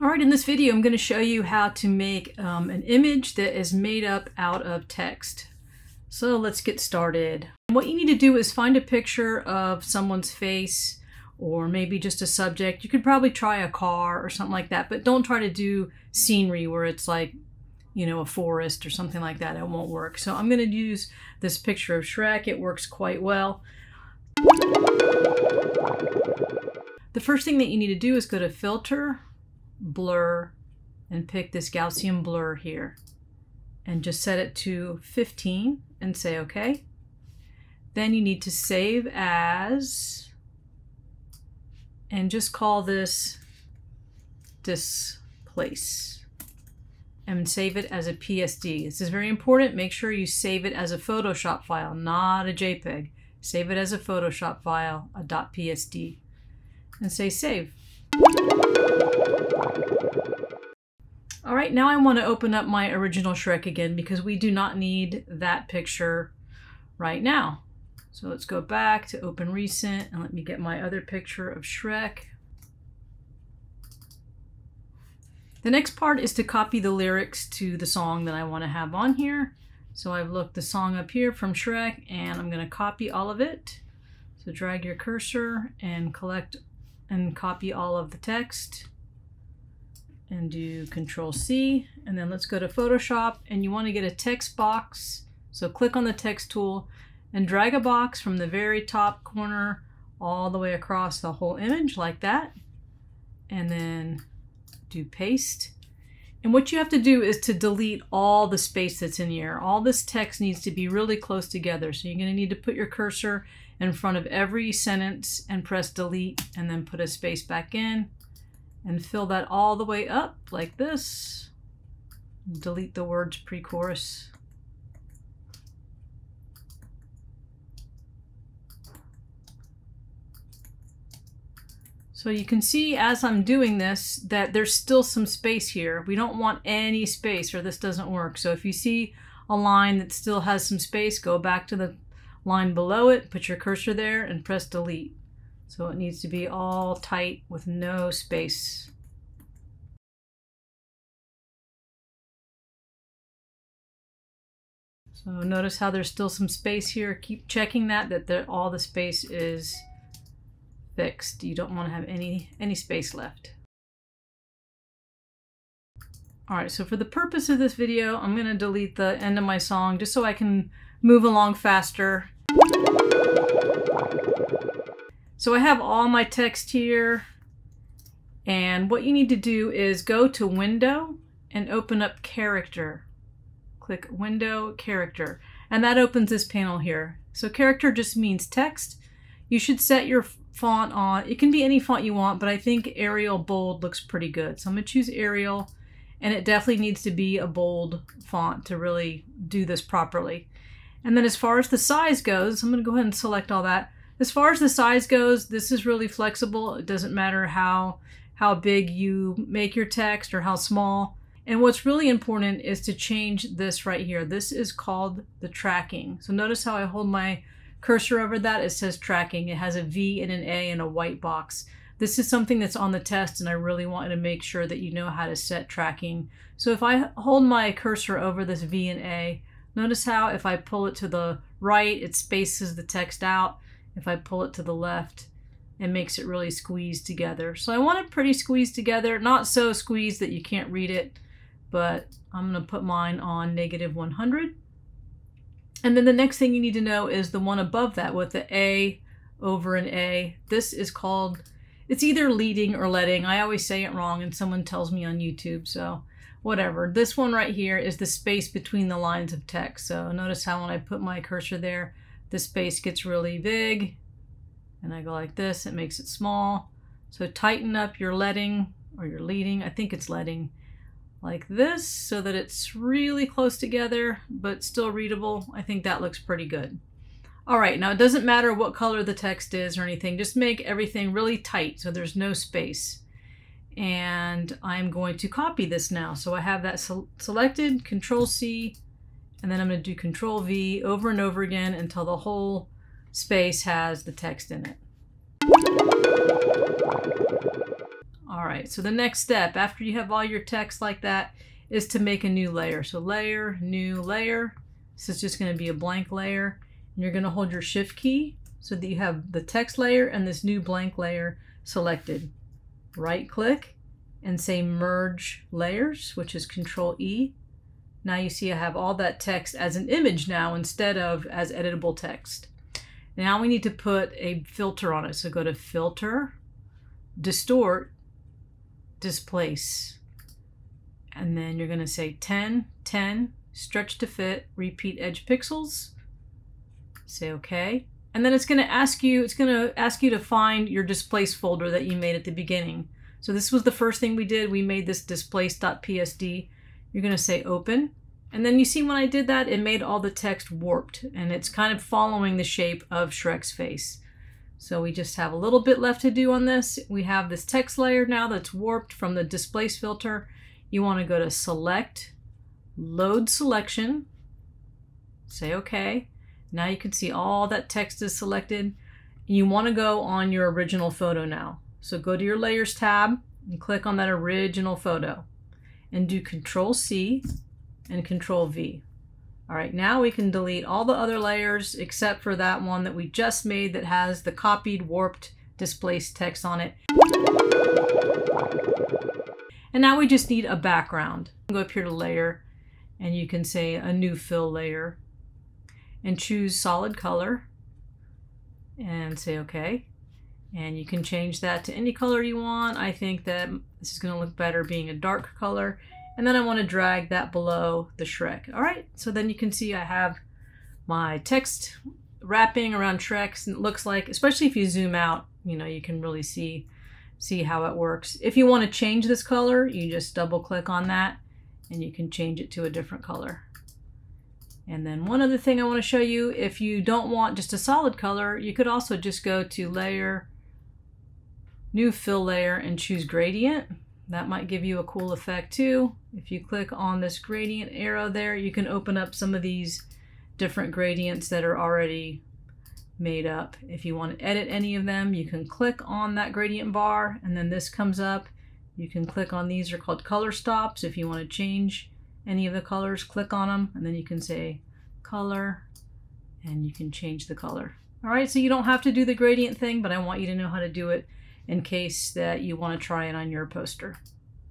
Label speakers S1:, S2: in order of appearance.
S1: All right, in this video, I'm going to show you how to make um, an image that is made up out of text. So let's get started. What you need to do is find a picture of someone's face or maybe just a subject. You could probably try a car or something like that, but don't try to do scenery where it's like, you know, a forest or something like that. It won't work. So I'm going to use this picture of Shrek. It works quite well. The first thing that you need to do is go to Filter, Blur, and pick this Gaussian blur here. And just set it to 15 and say OK. Then you need to save as, and just call this displace and save it as a PSD. This is very important. Make sure you save it as a Photoshop file, not a JPEG. Save it as a Photoshop file, a .psd, and say save. All right, now I want to open up my original Shrek again because we do not need that picture right now. So let's go back to open recent and let me get my other picture of Shrek. The next part is to copy the lyrics to the song that I want to have on here. So I've looked the song up here from Shrek and I'm going to copy all of it. So drag your cursor and collect and copy all of the text and do control C and then let's go to Photoshop and you want to get a text box so click on the text tool and drag a box from the very top corner all the way across the whole image like that. And then do paste. And what you have to do is to delete all the space that's in here. All this text needs to be really close together. So you're going to need to put your cursor in front of every sentence and press delete and then put a space back in and fill that all the way up like this. Delete the words pre-chorus. So you can see as I'm doing this that there's still some space here. We don't want any space or this doesn't work. So if you see a line that still has some space, go back to the line below it, put your cursor there and press delete. So it needs to be all tight with no space. So notice how there's still some space here. Keep checking that, that the, all the space is fixed. You don't want to have any, any space left. Alright, so for the purpose of this video, I'm going to delete the end of my song just so I can move along faster. So I have all my text here. And what you need to do is go to Window and open up Character. Click Window, Character. And that opens this panel here. So character just means text. You should set your font on. It can be any font you want, but I think Arial Bold looks pretty good. So I'm going to choose Arial, and it definitely needs to be a bold font to really do this properly. And then as far as the size goes, I'm going to go ahead and select all that. As far as the size goes, this is really flexible. It doesn't matter how, how big you make your text or how small. And what's really important is to change this right here. This is called the tracking. So notice how I hold my cursor over that, it says tracking. It has a V and an A and a white box. This is something that's on the test and I really wanted to make sure that you know how to set tracking. So if I hold my cursor over this V and A, notice how if I pull it to the right, it spaces the text out. If I pull it to the left, it makes it really squeezed together. So I want it pretty squeezed together, not so squeezed that you can't read it, but I'm going to put mine on negative 100. And then the next thing you need to know is the one above that with the A over an A. This is called, it's either leading or letting. I always say it wrong and someone tells me on YouTube, so whatever. This one right here is the space between the lines of text. So notice how when I put my cursor there, the space gets really big. And I go like this, it makes it small. So tighten up your letting or your leading. I think it's letting like this so that it's really close together but still readable. I think that looks pretty good. All right, now it doesn't matter what color the text is or anything, just make everything really tight so there's no space. And I'm going to copy this now. So I have that selected, Control C, and then I'm going to do Control V over and over again until the whole space has the text in it. All right, so the next step after you have all your text like that is to make a new layer. So layer, new layer. This is just going to be a blank layer. And you're going to hold your shift key so that you have the text layer and this new blank layer selected. Right click and say merge layers, which is control E. Now you see I have all that text as an image now instead of as editable text. Now we need to put a filter on it. So go to filter, distort, displace. And then you're going to say 10, 10, stretch to fit, repeat edge pixels. Say OK. And then it's going to ask you, it's going to ask you to find your displace folder that you made at the beginning. So this was the first thing we did. We made this displace.psd. You're going to say open. And then you see when I did that, it made all the text warped and it's kind of following the shape of Shrek's face. So we just have a little bit left to do on this. We have this text layer now that's warped from the displace filter. You want to go to select, load selection, say okay. Now you can see all that text is selected. You want to go on your original photo now. So go to your layers tab and click on that original photo and do control C and control V. All right, now we can delete all the other layers except for that one that we just made that has the copied, warped, displaced text on it. And now we just need a background. Go up here to layer and you can say a new fill layer and choose solid color and say okay. And you can change that to any color you want. I think that this is gonna look better being a dark color. And then I want to drag that below the Shrek. All right, so then you can see I have my text wrapping around Shrek's and it looks like, especially if you zoom out, you know, you can really see see how it works. If you want to change this color, you just double click on that and you can change it to a different color. And then one other thing I want to show you, if you don't want just a solid color, you could also just go to layer, new fill layer and choose gradient. That might give you a cool effect too. If you click on this gradient arrow there, you can open up some of these different gradients that are already made up. If you want to edit any of them, you can click on that gradient bar and then this comes up. You can click on these are called color stops. If you want to change any of the colors, click on them and then you can say color and you can change the color. All right, so you don't have to do the gradient thing, but I want you to know how to do it in case that you want to try it on your poster.